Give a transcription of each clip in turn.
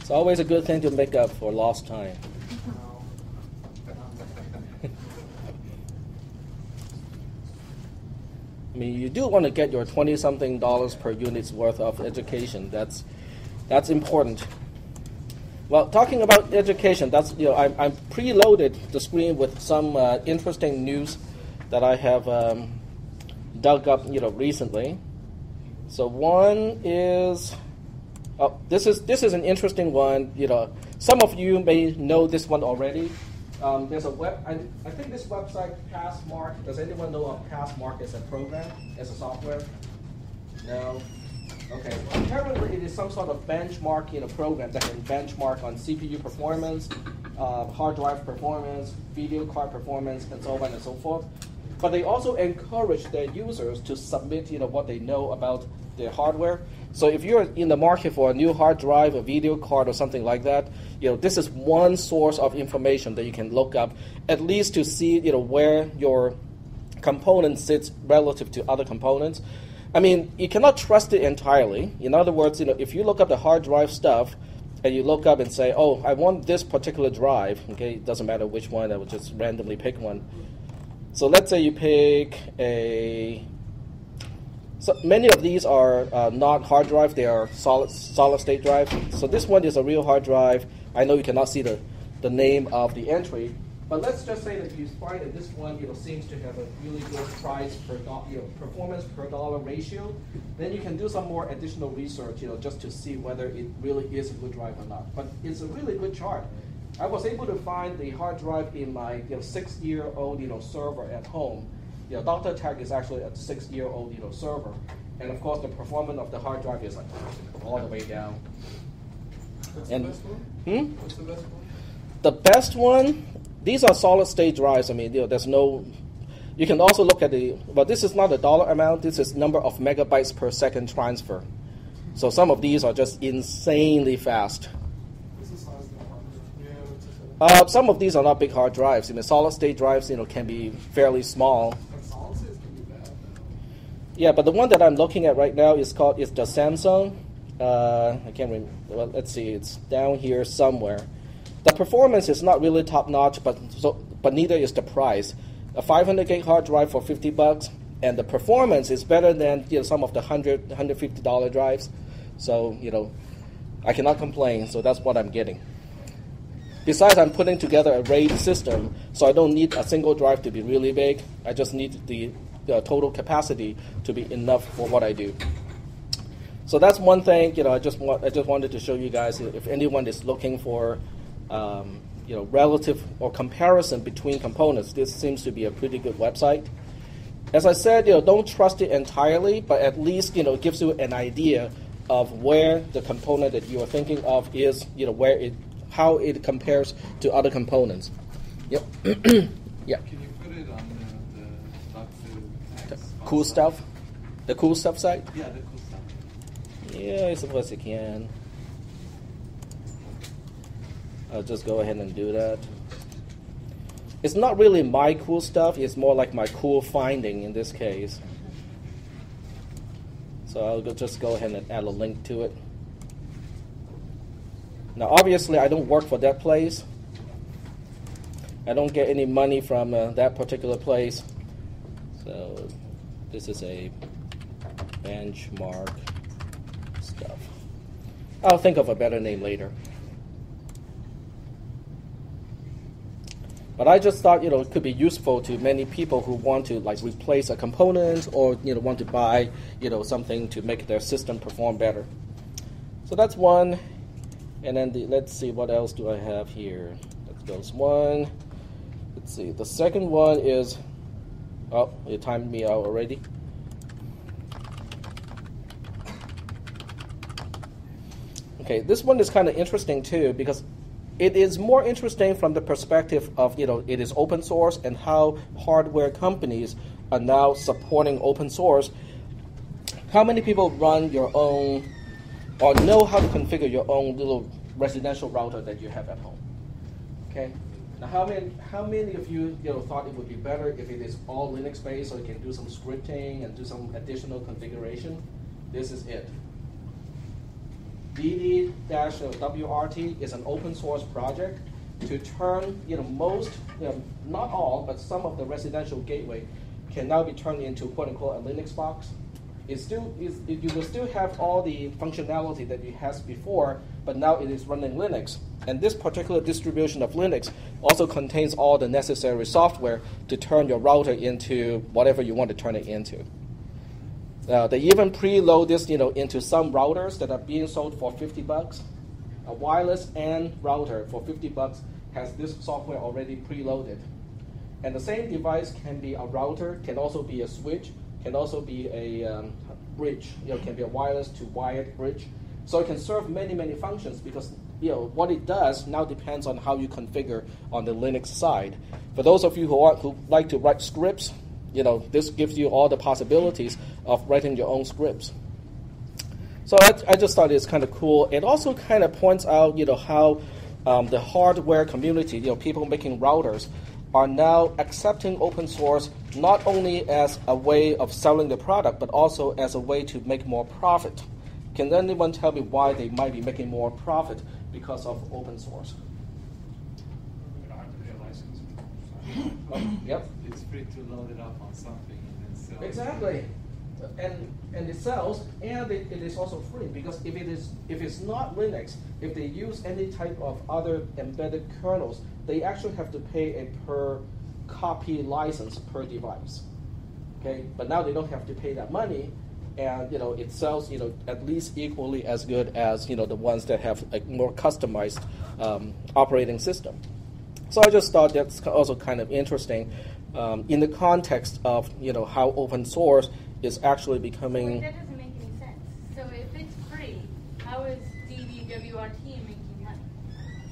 It's always a good thing to make up for lost time. I mean, you do want to get your twenty something dollars per unit's worth of education. That's that's important. Well, talking about education, that's you know I, I'm preloaded the screen with some uh, interesting news that I have um, dug up you know recently. So one is oh, this is this is an interesting one. You know, some of you may know this one already. Um, there's a web. I, I think this website Passmark. Does anyone know of Passmark as a program, as a software? No. Okay. Well, apparently, it is some sort of benchmarking a program that can benchmark on CPU performance, uh, hard drive performance, video card performance, and so on and so forth. But they also encourage their users to submit, you know, what they know about their hardware. So if you're in the market for a new hard drive, a video card, or something like that, you know, this is one source of information that you can look up, at least to see, you know, where your component sits relative to other components. I mean, you cannot trust it entirely. In other words, you know, if you look up the hard drive stuff and you look up and say, "Oh, I want this particular drive," okay, it doesn't matter which one. I would just randomly pick one. So let's say you pick a so many of these are uh, not hard drive; they are solid solid state drive. So this one is a real hard drive. I know you cannot see the, the name of the entry, but let's just say that you find that this one you know seems to have a really good price per do- you know, performance per dollar ratio. Then you can do some more additional research, you know, just to see whether it really is a good drive or not. But it's a really good chart. I was able to find the hard drive in my you know, six-year-old you know server at home you know, Dr. Tech is actually a six-year-old you know, server, and of course the performance of the hard drive is like all the way down. What's And- the best one? Hmm? What's the best one? The best one, these are solid-state drives. I mean, you know, there's no. You can also look at the, but this is not the dollar amount. This is number of megabytes per second transfer. So some of these are just insanely fast. What's the size of the hard drive? Yeah, what's the Uh, some of these are not big hard drives. I mean, solid-state drives, you know, can be fairly small. But solid states can be bad. Yeah, but the one that I'm looking at right now is called is the Samsung. Uh, I can't remember. Well, let's see. It's down here somewhere. The performance is not really top notch, but so but neither is the price. A 500 gig hard drive for 50 bucks, and the performance is better than you know some of the 100 150 dollar drives. So you know, I cannot complain. So that's what I'm getting. Besides, I'm putting together a RAID system, so I don't need a single drive to be really big. I just need the, the total capacity to be enough for what I do. So that's one thing. You know, I just want I just wanted to show you guys if anyone is looking for, um, you know, relative or comparison between components. This seems to be a pretty good website. As I said, you know, don't trust it entirely, but at least you know it gives you an idea of where the component that you are thinking of is. You know, where it, how it compares to other components. Yep. yeah. Can you put it on the, the. Tax Cool stuff. The cool stuff site. Yeah, the cool stuff. Yeah, I suppose you can. I'll just go ahead and do that. It's not really my cool stuff, it's more like my cool finding in this case. So I'll go, just go ahead and add a link to it. Now, obviously, I don't work for that place. I don't get any money from uh, that particular place. So, this is a benchmark stuff. I'll think of a better name later. But I just thought, you know, it could be useful to many people who want to like replace a component or you know want to buy, you know, something to make their system perform better. So that's one. And then the, let's see what else do I have here. That goes one. Let's see. The second one is oh, it timed me out already. Okay, this one is kind of interesting too because it is more interesting from the perspective of you know it is open source and how hardware companies are now supporting open source. How many people run your own or know how to configure your own little residential router that you have at home? Okay. Now, how many how many of you you know thought it would be better if it is all Linux based so you can do some scripting and do some additional configuration? This is it. DD-WRT is an open source project to turn, you know, most, you know, not all, but some of the residential gateway can now be turned into quote unquote a Linux box. It still is, it, you will still have all the functionality that you had before, but now it is running Linux. And this particular distribution of Linux also contains all the necessary software to turn your router into whatever you want to turn it into. Uh, they even preload this, you know, into some routers that are being sold for 50 bucks. A wireless and router for 50 bucks has this software already preloaded. And the same device can be a router, can also be a switch, can also be a um, bridge. You know, can be a wireless to wired bridge. So it can serve many, many functions because you know what it does now depends on how you configure on the Linux side. For those of you who, are, who like to write scripts, you know, this gives you all the possibilities of writing your own scripts. So I, I just thought it's kind of cool. It also kind of points out, you know, how um, the hardware community, you know, people making routers, are now accepting open source not only as a way of selling the product, but also as a way to make more profit. Can anyone tell me why they might be making more profit because of open source? You don't have to pay a license. Oh, yep. It's free to load it up on something and then sell it. And and it sells, and it, it is also free because if it is if it's not Linux, if they use any type of other embedded kernels, they actually have to pay a per copy license per device. Okay, but now they don't have to pay that money, and you know it sells you know at least equally as good as you know the ones that have a more customized um, operating system. So I just thought that's also kind of interesting um, in the context of you know how open source is actually Wait, becoming. that doesn't make any sense. So if it's free, how is DDWRT making money?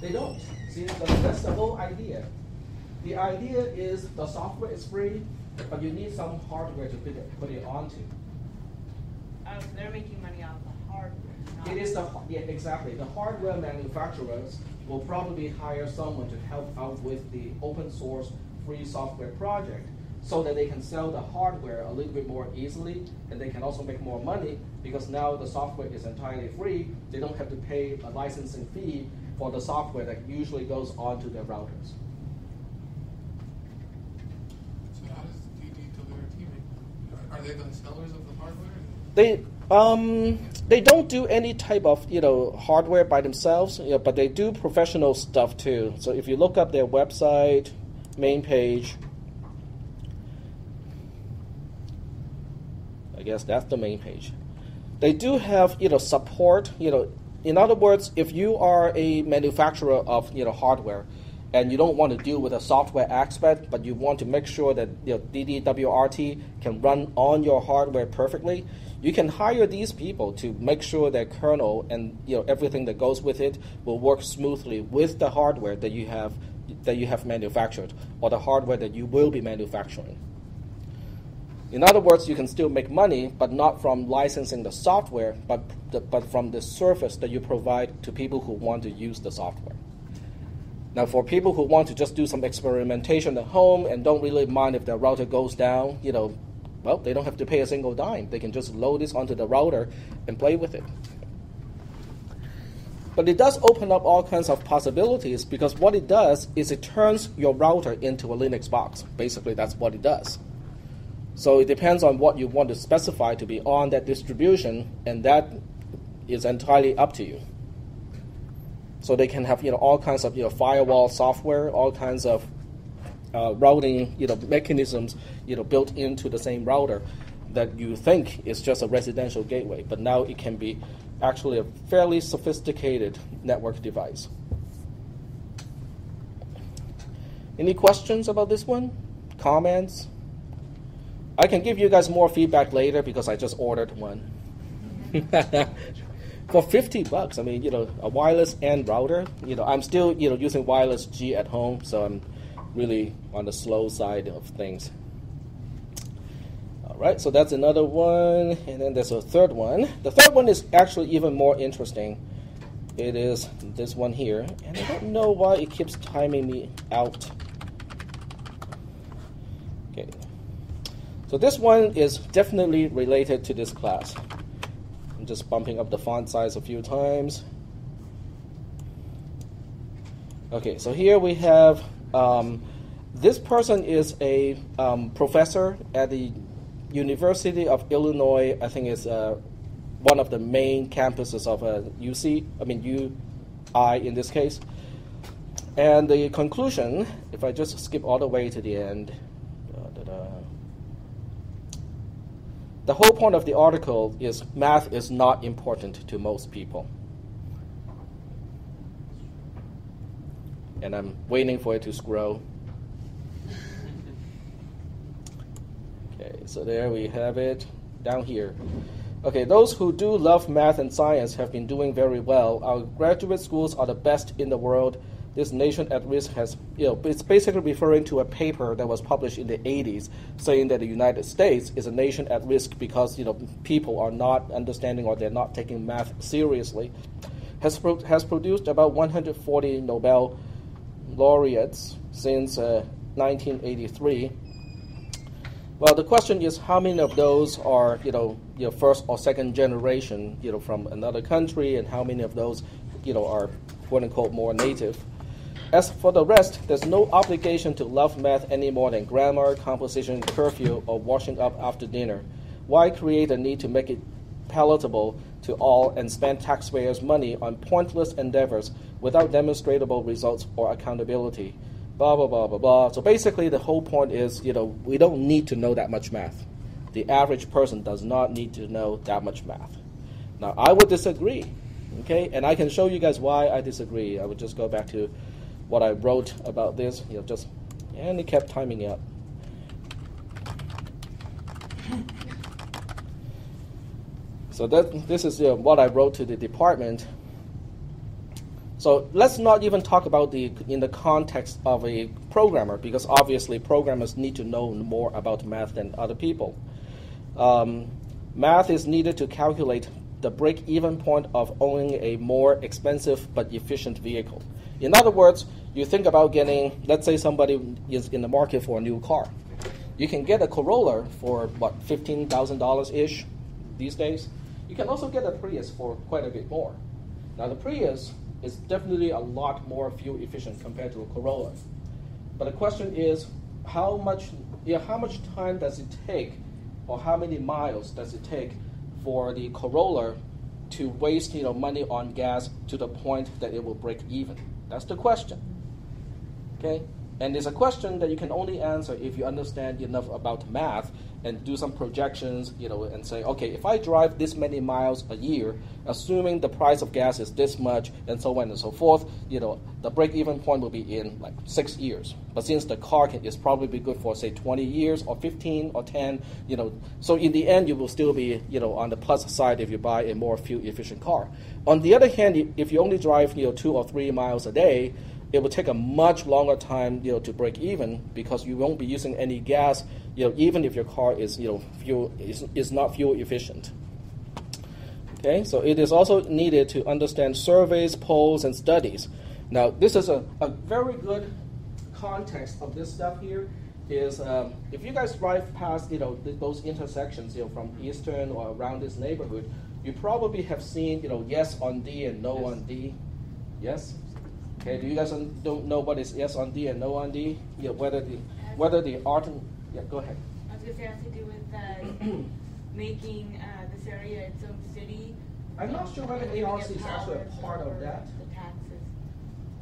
They don't. See, the- that's the whole idea. The idea is the software is free, but you need some hardware to put it, put it onto. Oh, so they're making money off the hardware. not- It is the yeah exactly the hardware manufacturers will probably hire someone to help out with the open source free software project so that they can sell the hardware a little bit more easily and they can also make more money because now the software is entirely free. They don't have to pay a licensing fee for the software that usually goes onto their routers. So how does DD make? Are they the sellers of the hardware? They um they don't do any type of you know hardware by themselves, you know, but they do professional stuff too. So if you look up their website, main page, guess that's the main page. They do have you know support. You know, in other words, if you are a manufacturer of you know hardware, and you don't want to deal with a software aspect, but you want to make sure that you know, DDWRT can run on your hardware perfectly, you can hire these people to make sure that kernel and you know everything that goes with it will work smoothly with the hardware that you have that you have manufactured or the hardware that you will be manufacturing. In other words, you can still make money, but not from licensing the software, but, the, but from the service that you provide to people who want to use the software. Now, for people who want to just do some experimentation at home and don't really mind if their router goes down, you know, well, they don't have to pay a single dime. They can just load this onto the router and play with it. But it does open up all kinds of possibilities because what it does is it turns your router into a Linux box. Basically, that's what it does. So it depends on what you want to specify to be on that distribution, and that is entirely up to you. So they can have you know all kinds of you know firewall software, all kinds of uh, routing you know mechanisms you know built into the same router that you think is just a residential gateway, but now it can be actually a fairly sophisticated network device. Any questions about this one? Comments? I can give you guys more feedback later because I just ordered one. For 50 bucks, I mean, you know, a wireless and router, you know, I'm still, you know, using wireless G at home, so I'm really on the slow side of things. All right, so that's another one, and then there's a third one. The third one is actually even more interesting. It is this one here, and I don't know why it keeps timing me out. Okay, so this one is definitely related to this class. I'm just bumping up the font size a few times. Okay, so here we have um, this person is a um, professor at the University of Illinois. I think it's uh, one of the main campuses of uh, UC. I mean UI in this case. And the conclusion, if I just skip all the way to the end, da, da, da. The whole point of the article is math is not important to most people. And I'm waiting for it to scroll. Okay, so there we have it down here. Okay, those who do love math and science have been doing very well. Our graduate schools are the best in the world this nation at risk has, you know, it's basically referring to a paper that was published in the 80s saying that the United States is a nation at risk because, you know, people are not understanding or they're not taking math seriously. Has, pro- has produced about 140 Nobel laureates since uh, 1983. Well, the question is how many of those are, you know, you know, first or second generation, you know, from another country, and how many of those, you know, are quote unquote more native. As for the rest, there's no obligation to love math any more than grammar, composition, curfew, or washing up after dinner. Why create a need to make it palatable to all and spend taxpayers' money on pointless endeavors without demonstrable results or accountability? Blah, blah, blah, blah, blah. So basically, the whole point is, you know, we don't need to know that much math. The average person does not need to know that much math. Now, I would disagree, okay? And I can show you guys why I disagree. I would just go back to what I wrote about this. You know, just and it kept timing out. So that this is uh, what I wrote to the department. So let's not even talk about the in the context of a programmer because obviously programmers need to know more about math than other people. Um, math is needed to calculate the break-even point of owning a more expensive but efficient vehicle. In other words, you think about getting, let's say somebody is in the market for a new car. You can get a Corolla for what, $15,000 ish these days. You can also get a Prius for quite a bit more. Now, the Prius is definitely a lot more fuel efficient compared to a Corolla. But the question is, how much, yeah, how much time does it take, or how many miles does it take for the Corolla to waste you know, money on gas to the point that it will break even? That's the question. Okay? And it's a question that you can only answer if you understand enough about math and do some projections, you know, and say, okay, if I drive this many miles a year, assuming the price of gas is this much, and so on and so forth, you know, the break-even point will be in like six years. But since the car can, is probably be good for say 20 years or 15 or 10, you know, so in the end you will still be, you know, on the plus side if you buy a more fuel-efficient car. On the other hand, if you only drive, you know, two or three miles a day, it will take a much longer time, you know, to break even because you won't be using any gas, you know, even if your car is, you know, fuel is, is not fuel efficient. Okay, so it is also needed to understand surveys, polls, and studies. Now, this is a, a very good context of this stuff here. Is um, if you guys drive past, you know, th- those intersections, you know, from Eastern or around this neighborhood, you probably have seen, you know, yes on D and no Yes. on D. Yes. Okay. Do you guys don't know what is yes on D and no on D? Yeah. Whether the whether the art and yeah. Go ahead. I was gonna say it has to do with uh, making uh, this area its own city. I'm not sure whether ARC is actually a part of that. The taxes.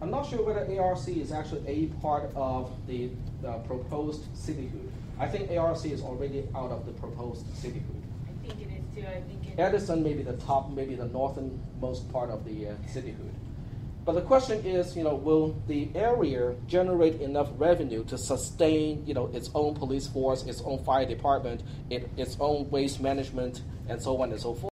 I'm not sure whether ARC is actually a part of the uh, proposed cityhood. I think ARC is already out of the proposed cityhood. I think it is too. I think it. Edison may be the top, maybe the northernmost part of the uh, cityhood. But the question is, you know, will the area generate enough revenue to sustain, you know, its own police force, its own fire department, it, its own waste management, and so on and so forth?